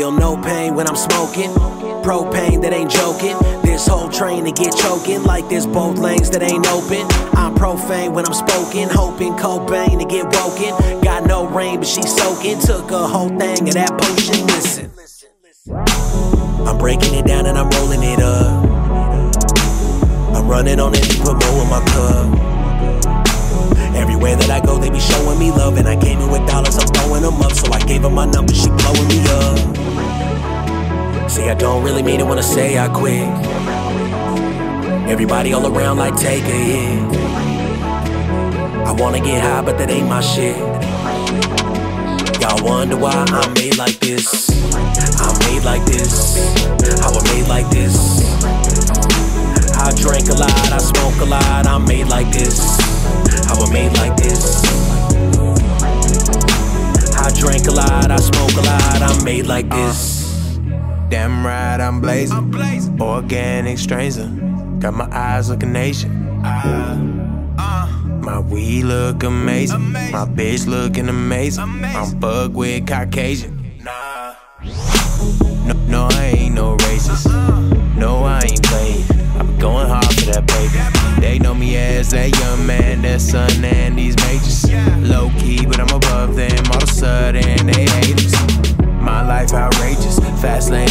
feel no pain when I'm smoking. Propane that ain't joking. This whole train to get choking like there's both lanes that ain't open. I'm profane when I'm spoken, hoping Cobain to get woken. Got no rain, but she soaking. Took a whole thing of that potion. Listen, I'm breaking it down and I'm rolling it up. I'm running on empty, put more in my cup. Everywhere that I go, they be showing me love, and I came in with dollars, I'm throwing them up. So I gave her my number, she blowing me up. See, I don't really mean it when I say I quit. Everybody all around like take a hit. I wanna get high, but that ain't my shit. Y'all wonder why I'm made like this. I'm made like this. How I made like this. I drink a lot, I smoke a lot, I'm made like this. How I made like this. I drink a lot, I smoke a lot, I'm made like this. Damn right, I'm blazing. Organic stranger. Got my eyes looking Asian. My weed look amazing. My bitch looking amazing. I'm bug with Caucasian. No, no, I ain't no racist. No, I ain't playing. I'm going hard for that baby. They know me as that young man, that son, and these majors. Low key, but I'm above them. All of a sudden, they haters. My life outrageous. Fast lane,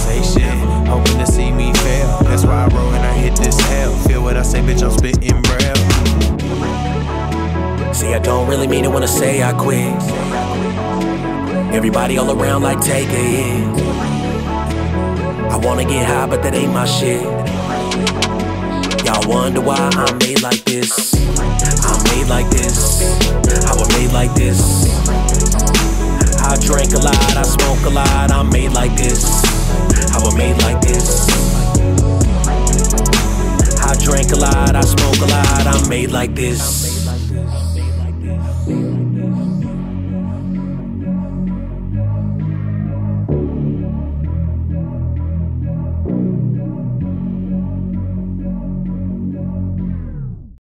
say shit. Hoping to see me fail. That's why I roll and I hit this hell. Feel what I say, bitch, I'm spitting braille. See, I don't really mean it when I say I quit. Everybody all around like take a hit. I wanna get high, but that ain't my shit. Y'all wonder why I'm made like this. I'm made like this. I made like this. I drink a lot, I smoke a lot, I'm made like this. I was made like this. I drank a lot, I smoke a lot, I'm made like this.